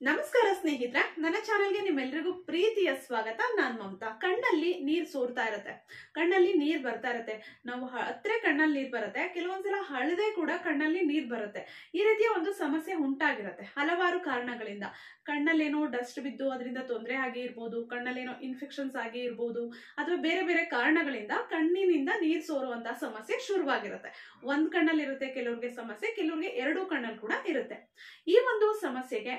ನಮಸ್ಕಾರ ಸ್ನೇಹಿತರೆ, ನನ್ನ ಚಾನೆಲ್ಗೆ ನಿಮ್ಮೆಲ್ಲರಿಗೂ ಪ್ರೀತಿಯ ಸ್ವಾಗತ. ನಾನ್ ಮಮತಾ. ಕಣ್ಣಲ್ಲಿ ನೀರ್ ಸೋರ್ತಾ ಇರತ್ತೆ. ಕಣ್ಣಲ್ಲಿ ನೀರ್ ಬರ್ತಾ ಇರತ್ತೆ. ನಾವು ಹತ್ತಿರ ಕಣ್ಣಲ್ಲಿ ನೀರ್ ಬರುತ್ತೆ. ಕೆಲವೊಂದ್ಸಲ ಹಳದೆ ಕೂಡ ಕಣ್ಣಲ್ಲಿ ನೀರ್ ಬರುತ್ತೆ. ಈ ರೀತಿಯ ಒಂದು ಸಮಸ್ಯೆ ಉಂಟಾಗಿರುತ್ತೆ ಹಲವಾರು ಕಾರಣಗಳಿಂದ. ಕಣ್ಣಲ್ಲೇನೋ ಡಸ್ಟ್ ಬಿದ್ದು ಅದರಿಂದ ತೊಂದರೆ ಆಗಿ ಇರ್ಬೋದು, ಕಣ್ಣಲ್ಲೇನೋ ಇನ್ಫೆಕ್ಷನ್ಸ್ ಆಗಿ ಇರ್ಬೋದು, ಅಥವಾ ಬೇರೆ ಬೇರೆ ಕಾರಣಗಳಿಂದ ಕಣ್ಣಿನಿಂದ ನೀರ್ ಸೋರುವಂತಹ ಸಮಸ್ಯೆ ಶುರುವಾಗಿರುತ್ತೆ. ಒಂದ್ ಕಣ್ಣಲ್ಲಿರುತ್ತೆ, ಕೆಲವ್ರಿಗೆ ಸಮಸ್ಯೆ, ಕೆಲವ್ರಿಗೆ ಎರಡು ಕಣ್ಣಲ್ಲಿ ಕೂಡ ಇರುತ್ತೆ. ಈ ಒಂದು ಸಮಸ್ಯೆಗೆ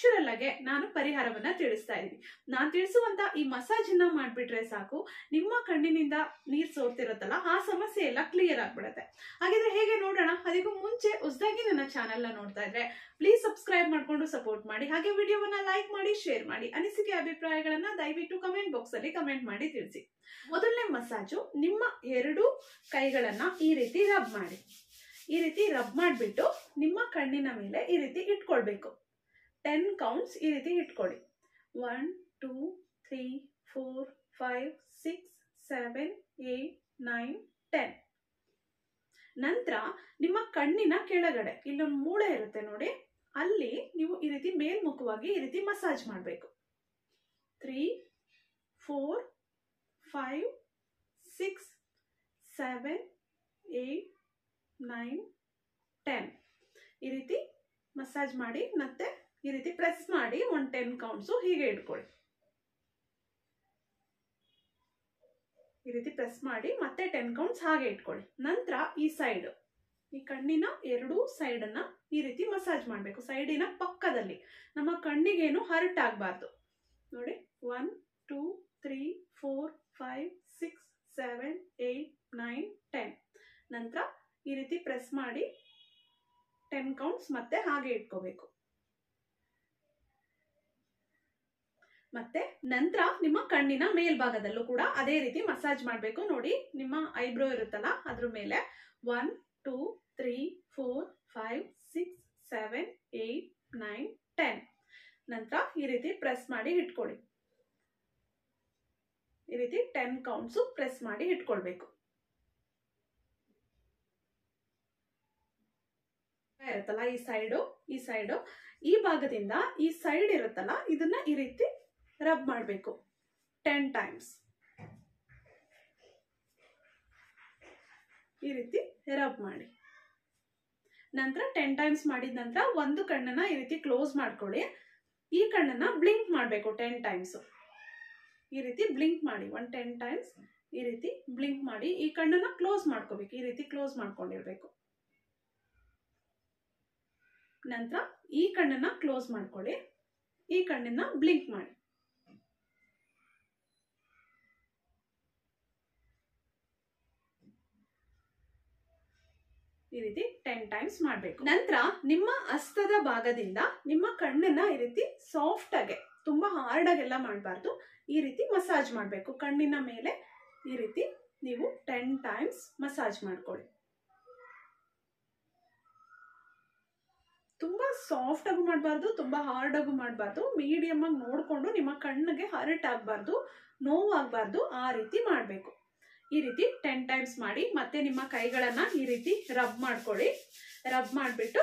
ನ್ಯಾಚುರಲ್ ಆಗಿ ನಾನು ಪರಿಹಾರವನ್ನ ತಿಳಿಸ್ತಾ ಇದ್ದೀನಿ. ನಾನು ತಿಳಿಸುವಂತ ಈ ಮಸಾಜ್ ಅನ್ನ ಮಾಡ್ಬಿಟ್ರೆ ಸಾಕು. ನಿಮ್ಮ ಕಣ್ಣಿನಿಂದ ನೀರ್ ಸೋರ್ತಿರತ್ತಲ್ಲ, ಆ ಸಮಸ್ಯೆ ಎಲ್ಲ ಕ್ಲಿಯರ್ ಆಗ್ಬಿಡುತ್ತೆ. ಹಾಗಿದ್ರೆ ಹೇಗೆ ನೋಡೋಣ? ಅದಕ್ಕೂ ಮುಂಚೆ ಹೊಸದಾಗಿ ನನ್ನ ಚಾನೆಲ್ನ ನೋಡ್ತಾ ಇದ್ರೆ ಪ್ಲೀಸ್ ಸಬ್ಸ್ಕ್ರೈಬ್ ಮಾಡ್ಕೊಂಡು ಸಪೋರ್ಟ್ ಮಾಡಿ. ಹಾಗೆ ವಿಡಿಯೋವನ್ನ ಲೈಕ್ ಮಾಡಿ ಶೇರ್ ಮಾಡಿ. ಅನಿಸಿಕೆ ಅಭಿಪ್ರಾಯಗಳನ್ನ ದಯವಿಟ್ಟು ಕಮೆಂಟ್ ಬಾಕ್ಸ್ ಅಲ್ಲಿ ಕಮೆಂಟ್ ಮಾಡಿ ತಿಳಿಸಿ. ಮೊದಲನೇ ಮಸಾಜು ನಿಮ್ಮ ಎರಡು ಕೈಗಳನ್ನ ಈ ರೀತಿ ರಬ್ ಮಾಡಿ. ಈ ರೀತಿ ರಬ್ ಮಾಡಿಬಿಟ್ಟು ನಿಮ್ಮ ಕಣ್ಣಿನ ಮೇಲೆ ಈ ರೀತಿ ಇಟ್ಕೊಳ್ಬೇಕು. ಟೆನ್ ಕೌಂಟ್ಸ್ ಈ ರೀತಿ ಇಟ್ಕೊಳ್ಳಿ. One two three four five six seven eight nine ten ನಂತರ ನಿಮ್ಮ ಕಣ್ಣಿನ ಕೆಳಗಡೆ ಇಲ್ಲೊಂದು ಮೂಳೆ ಇರುತ್ತೆ ನೋಡಿ, ಅಲ್ಲಿ ನೀವು ಈ ರೀತಿ ಮೇಲ್ಮುಖವಾಗಿ ಈ ರೀತಿ ಮಸಾಜ್ ಮಾಡಬೇಕು. Three four five six seven eight nine ten ಈ ರೀತಿ ಮಸಾಜ್ ಮಾಡಿ ಮತ್ತೆ ಈ ರೀತಿ ಪ್ರೆಸ್ ಮಾಡಿ ಒಂದು ಟೆನ್ ಕೌಂಟ್ಸು ಹೀಗೆ ಇಟ್ಕೊಳ್ಳಿ. ಈ ರೀತಿ ಪ್ರೆಸ್ ಮಾಡಿ ಮತ್ತೆ ಟೆನ್ ಕೌಂಟ್ಸ್ ಹಾಗೆ ಇಟ್ಕೊಳ್ಳಿ. ನಂತರ ಈ ಸೈಡ್ ಈ ಕಣ್ಣಿನ ಎರಡೂ ಸೈಡ್ ಅನ್ನ ಈ ರೀತಿ ಮಸಾಜ್ ಮಾಡಬೇಕು. ಸೈಡಿನ ಪಕ್ಕದಲ್ಲಿ. ನಮ್ಮ ಕಣ್ಣಿಗೇನು ಹರ್ಟ್ ಆಗಬಾರ್ದು. ನೋಡಿ one two three four five six seven eight nine ten ನಂತರ ಈ ರೀತಿ ಪ್ರೆಸ್ ಮಾಡಿ ಟೆನ್ ಕೌಂಟ್ಸ್ ಮತ್ತೆ ಹಾಗೆ ಇಟ್ಕೋಬೇಕು. ಮತ್ತೆ ನಂತರ ನಿಮ್ಮ ಕಣ್ಣಿನ ಮೇಲ್ಭಾಗದಲ್ಲೂ ಕೂಡ ಅದೇ ರೀತಿ ಮಸಾಜ್ ಮಾಡಬೇಕು. ನೋಡಿ, ನಿಮ್ಮ ಐಬ್ರೋ ಇರುತ್ತಲ್ಲ, ಅದ್ರ ಮೇಲೆ one two three four five six seven eight nine ten ನಂತರ ಈ ರೀತಿ ಪ್ರೆಸ್ ಮಾಡಿ ಇಟ್ಕೊಳ್ಳಿ. ಈ ರೀತಿ ಟೆನ್ ಕೌಂಟ್ಸು ಪ್ರೆಸ್ ಮಾಡಿ ಇಟ್ಕೊಳ್ಬೇಕು. ಇರುತ್ತಲ್ಲ, ಈ ಸೈಡು ಈ ಸೈಡು ಈ ಭಾಗದಿಂದ ಈ ಸೈಡ್ ಇರುತ್ತಲ್ಲ, ಇದನ್ನ ಈ ರೀತಿ ರಬ್ ಮಾಡಬೇಕು. ಟೆನ್ ಟೈಮ್ಸ್ ಈ ರೀತಿ ರಬ್ ಮಾಡಿ. ನಂತರ ಟೆನ್ ಟೈಮ್ಸ್ ಮಾಡಿದ ನಂತರ ಒಂದು ಕಣ್ಣನ್ನ ಈ ರೀತಿ ಕ್ಲೋಸ್ ಮಾಡ್ಕೊಳ್ಳಿ. ಈ ಕಣ್ಣನ್ನ ಬ್ಲಿಂಕ್ ಮಾಡಬೇಕು ಟೆನ್ ಟೈಮ್ಸ್ ಈ ರೀತಿ ಬ್ಲಿಂಕ್ ಮಾಡಿ. ಒನ್ ಟೆನ್ ಟೈಮ್ಸ್ ಈ ರೀತಿ ಬ್ಲಿಂಕ್ ಮಾಡಿ. ಈ ಕಣ್ಣನ್ನ ಕ್ಲೋಸ್ ಮಾಡ್ಕೋಬೇಕು. ಈ ರೀತಿ ಕ್ಲೋಸ್ ಮಾಡ್ಕೊಂಡಿರ್ಬೇಕು. ನಂತರ ಈ ಕಣ್ಣನ್ನ ಕ್ಲೋಸ್ ಮಾಡ್ಕೊಳ್ಳಿ. ಈ ಕಣ್ಣನ್ನ ಬ್ಲಿಂಕ್ ಮಾಡಿ. ಈ ರೀತಿ ಟೆನ್ ಟೈಮ್ಸ್ ಮಾಡಬೇಕು. ನಂತರ ನಿಮ್ಮ ಹಸ್ತದ ಭಾಗದಿಂದ ನಿಮ್ಮ ಕಣ್ಣನ್ನ ಈ ರೀತಿ ಸಾಫ್ಟ್ ಆಗಿ, ತುಂಬಾ ಹಾರ್ಡ್ ಆಗೆಲ್ಲ ಮಾಡಬಾರ್ದು. ಈ ರೀತಿ ಮಸಾಜ್ ಮಾಡಬೇಕು. ಕಣ್ಣಿನ ಮೇಲೆ ಈ ರೀತಿ ನೀವು ಟೆನ್ ಟೈಮ್ಸ್ ಮಸಾಜ್ ಮಾಡ್ಕೊಳ್ಳಿ. ತುಂಬಾ ಸಾಫ್ಟ್ ಆಗು ಮಾಡಬಾರ್ದು, ತುಂಬಾ ಹಾರ್ಡ್ ಆಗು ಮಾಡಬಾರ್ದು. ಮೀಡಿಯಮ್ ಆಗಿ ನೋಡಿಕೊಂಡು ನಿಮ್ಮ ಕಣ್ಣಿಗೆ ಹರ್ಟ್ ಆಗಬಾರ್ದು, ನೋವಾಗಬಾರ್ದು, ಆ ರೀತಿ ಮಾಡಬೇಕು. ಈ ರೀತಿ ಟೆನ್ ಟೈಮ್ಸ್ ಮಾಡಿ ಮತ್ತೆ ನಿಮ್ಮ ಕೈಗಳನ್ನ ಈ ರೀತಿ ರಬ್ ಮಾಡ್ಕೊಳ್ಳಿ. ರಬ್ ಮಾಡಿಬಿಟ್ಟು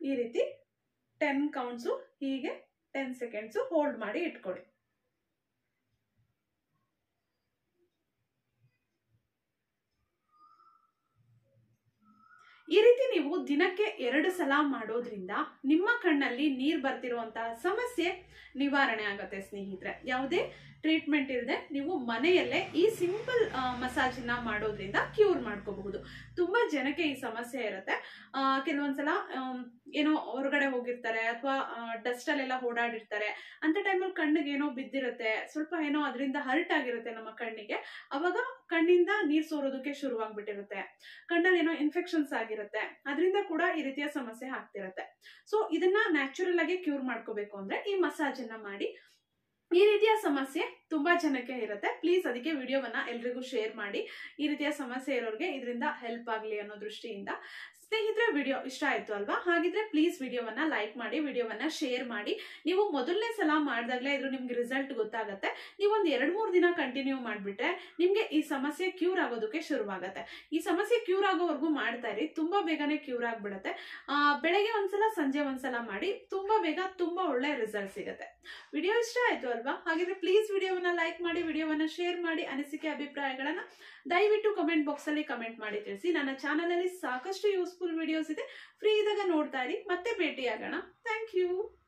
ಈ ರೀತಿ ಟೆನ್ ಕೌಂಟ್ಸು ಹೀಗೆ ಟೆನ್ ಸೆಕೆಂಡ್ಸು ಹೋಲ್ಡ್ ಮಾಡಿ ಇಟ್ಕೊಳ್ಳಿ. ಈ ರೀತಿ ನೀವು ದಿನಕ್ಕೆ ಎರಡು ಸಲ ಮಾಡೋದ್ರಿಂದ ನಿಮ್ಮ ಕಣ್ಣಲ್ಲಿ ನೀರು ಬರ್ತಿರುವಂತಹ ಸಮಸ್ಯೆ ನಿವಾರಣೆ ಆಗುತ್ತೆ ಸ್ನೇಹಿತರೆ. ಯಾವುದೇ ಟ್ರೀಟ್ಮೆಂಟ್ ಇಲ್ಲದೆ ನೀವು ಮನೆಯಲ್ಲೇ ಈ ಸಿಂಪಲ್ ಮಸಾಜ್ನ ಮಾಡೋದ್ರಿಂದ ಕ್ಯೂರ್ ಮಾಡ್ಕೋಬಹುದು. ತುಂಬಾ ಜನಕ್ಕೆ ಈ ಸಮಸ್ಯೆ ಇರುತ್ತೆ. ಕೆಲವೊಂದ್ಸಲ ಏನೋ ಹೊರಗಡೆ ಹೋಗಿರ್ತಾರೆ ಅಥವಾ ಡಸ್ಟಲ್ಲೆಲ್ಲ ಓಡಾಡಿರ್ತಾರೆ. ಅಂತ ಟೈಮಲ್ಲಿ ಕಣ್ಣಿಗೆ ಏನೋ ಬಿದ್ದಿರುತ್ತೆ. ಸ್ವಲ್ಪ ಏನೋ ಅದರಿಂದ ಹರ್ಟ್ ಆಗಿರುತ್ತೆ ನಮ್ಮ ಕಣ್ಣಿಗೆ. ಅವಾಗ ಕಣ್ಣಿಂದ ನೀರ್ ಸೋರೋದಕ್ಕೆ ಶುರುವಾಗ್ಬಿಟ್ಟಿರುತ್ತೆ. ಕಣ್ಣಲ್ಲಿ ಏನೋ ಇನ್ಫೆಕ್ಷನ್ಸ್ ಆಗಿರುತ್ತೆ. ಅದರಿಂದ ಕೂಡ ಈ ರೀತಿಯ ಸಮಸ್ಯೆ ಆಗ್ತಿರುತ್ತೆ. ಸೊ ಇದನ್ನ ನ್ಯಾಚುರಲ್ ಆಗಿ ಕ್ಯೂರ್ ಮಾಡ್ಕೋಬೇಕು ಅಂದ್ರೆ ಈ ಮಸಾಜ್ ಅನ್ನ ಮಾಡಿ. ಈ ರೀತಿಯ ಸಮಸ್ಯೆ ತುಂಬಾ ಜನಕ್ಕೆ ಇರುತ್ತೆ. ಪ್ಲೀಸ್ ಅದಕ್ಕೆ ವಿಡಿಯೋವನ್ನ ಎಲ್ರಿಗೂ ಶೇರ್ ಮಾಡಿ. ಈ ರೀತಿಯ ಸಮಸ್ಯೆ ಇರೋರಿಗೆ ಇದರಿಂದ ಹೆಲ್ಪ್ ಆಗಲಿ ಅನ್ನೋ ದೃಷ್ಟಿಯಿಂದ. ಸ್ನೇಹಿತರೆ, ವಿಡಿಯೋ ಇಷ್ಟ ಆಯ್ತು ಅಲ್ವಾ? ಹಾಗಿದ್ರೆ ಪ್ಲೀಸ್ ವಿಡಿಯೋವನ್ನ ಲೈಕ್ ಮಾಡಿ, ವಿಡಿಯೋವನ್ನ ಶೇರ್ ಮಾಡಿ. ನೀವು ಮೊದಲನೇ ಸಲ ಮಾಡಿದಾಗಲೇ ಇದ್ರು ನಿಮ್ಗೆ ರಿಸಲ್ಟ್ ಗೊತ್ತಾಗುತ್ತೆ. ನೀವೊಂದು ಎರಡು ಮೂರು ದಿನ ಕಂಟಿನ್ಯೂ ಮಾಡಿಬಿಟ್ರೆ ನಿಮಗೆ ಈ ಸಮಸ್ಯೆ ಕ್ಯೂರ್ ಆಗೋದಕ್ಕೆ ಶುರುವಾಗುತ್ತೆ. ಈ ಸಮಸ್ಯೆ ಕ್ಯೂರ್ ಆಗೋವರೆಗೂ ಮಾಡ್ತಾ ಇರಿ. ತುಂಬಾ ಬೇಗನೆ ಕ್ಯೂರ್ ಆಗ್ಬಿಡತ್ತೆ. ಬೆಳಗ್ಗೆ ಒಂದ್ಸಲ, ಸಂಜೆ ಒಂದ್ಸಲ ಮಾಡಿ ತುಂಬಾ ಬೇಗ ತುಂಬಾ ಒಳ್ಳೆ ರಿಸಲ್ಟ್ ಸಿಗುತ್ತೆ. ವಿಡಿಯೋ ಇಷ್ಟ ಆಯ್ತು ಅಲ್ವಾ? ಹಾಗಿದ್ರೆ ಪ್ಲೀಸ್ ವಿಡಿಯೋವನ್ನ ಲೈಕ್ ಮಾಡಿ, ವಿಡಿಯೋವನ್ನ ಶೇರ್ ಮಾಡಿ, ಅನಿಸಿಕೆ ಅಭಿಪ್ರಾಯಗಳನ್ನ ದಯವಿಟ್ಟು ಕಮೆಂಟ್ ಬಾಕ್ಸ್ ಅಲ್ಲಿ ಕಮೆಂಟ್ ಮಾಡಿ ತಿಳಿಸಿ. ನನ್ನ ಚಾನಲ್ ಅಲ್ಲಿ ಸಾಕಷ್ಟು ಯೂಸ್ಫುಲ್ ವಿಡಿಯೋಸ್ ಇದೆ. ಫ್ರೀ ಇದ್ದಾಗ ನೋಡ್ತಾ ಇರಿ. ಮತ್ತೆ ಭೇಟಿಯಾಗೋಣ. Thank you